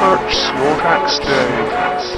much. More day.